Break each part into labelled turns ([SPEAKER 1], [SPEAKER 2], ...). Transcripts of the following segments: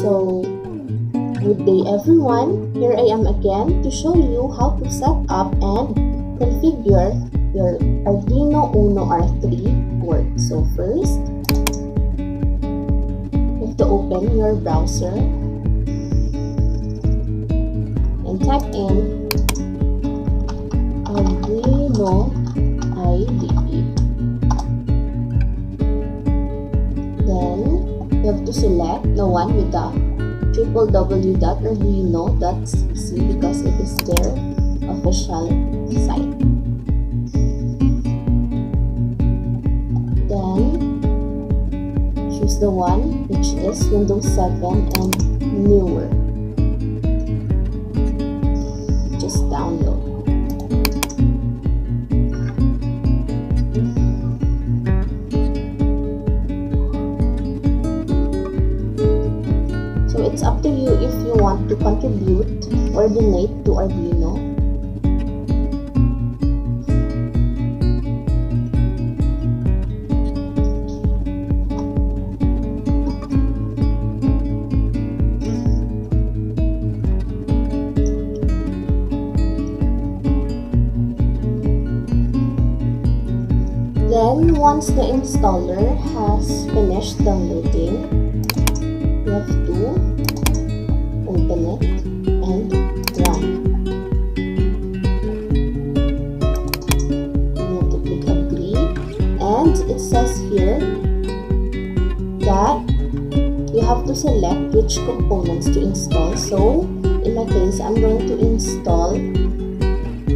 [SPEAKER 1] So, good day everyone. Here I am again to show you how to set up and configure your Arduino Uno R3 board. So first, you have to open your browser and type in Arduino IDE. You have to select the one with the www.arduino.cc because it is their official site. Then, choose the one which is Windows 7 and newer. Just download. Want to contribute or donate to Arduino. Then, once the installer has finished downloading, you have to it and run. You have to click agree and it says here that you have to select which components to install. So in my case, I'm going to install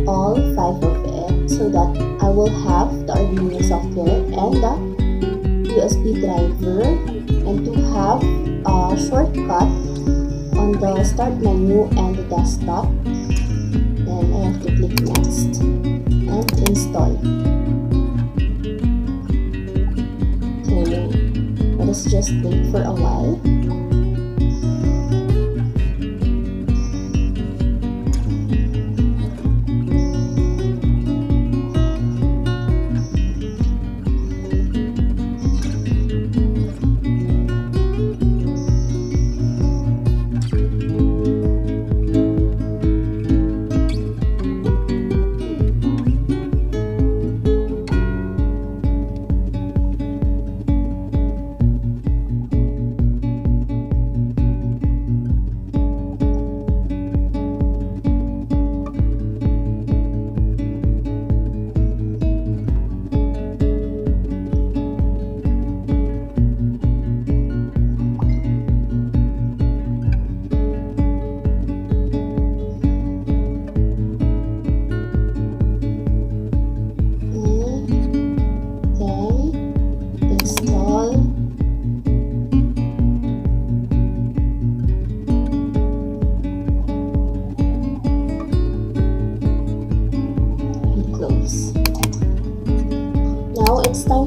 [SPEAKER 1] all five of it so that I will have the Arduino software and the USB driver and to have a shortcut on the start menu and the desktop. Then I have to click next. And install. So let us just wait for a while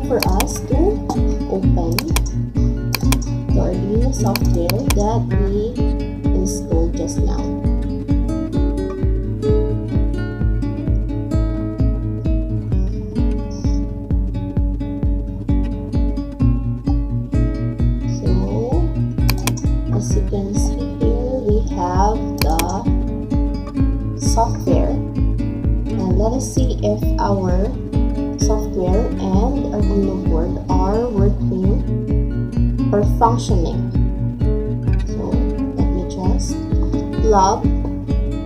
[SPEAKER 1] For us to open the Arduino software that we installed just now. So, as you can see here, we have the software. And let us see if our software and Arduino board are working or functioning. So, let me just plug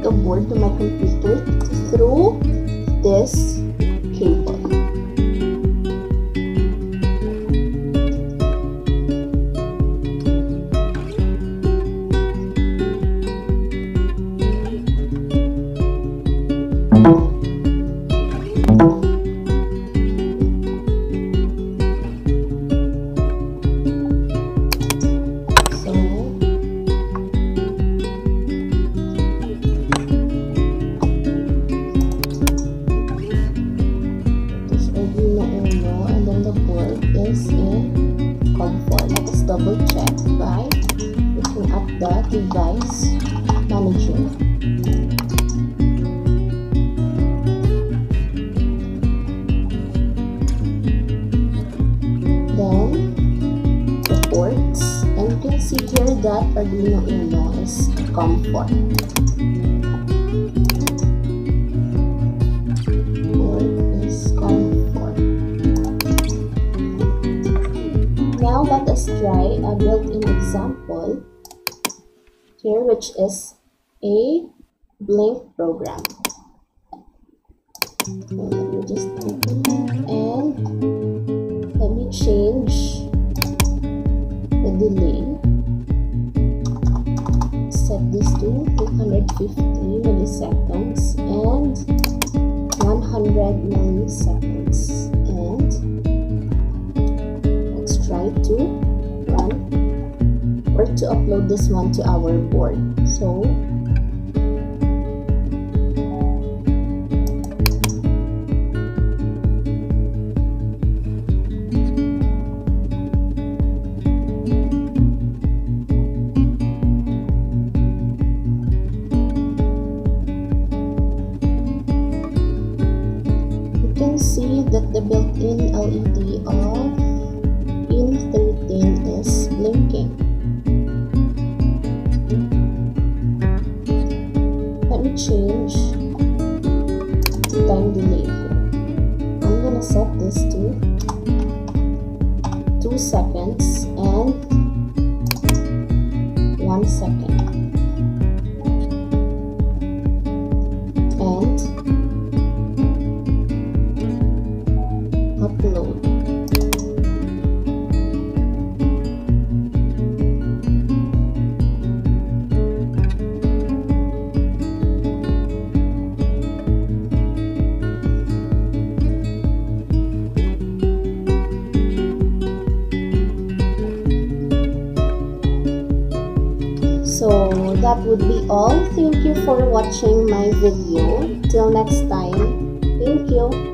[SPEAKER 1] the board to my computer through this is COM4. Let us double check by looking at the device manager. Then the ports and you can see here that Arduino Uno is COM4. Now let us try a built-in example here which is a blink program. let me just and let me change the delay. Set this to 250 milliseconds and 100 milliseconds to upload this one to our board. So change time delay. I'm gonna set this to 2 seconds that would be all. Thank you for watching my video. Till next time. Thank you.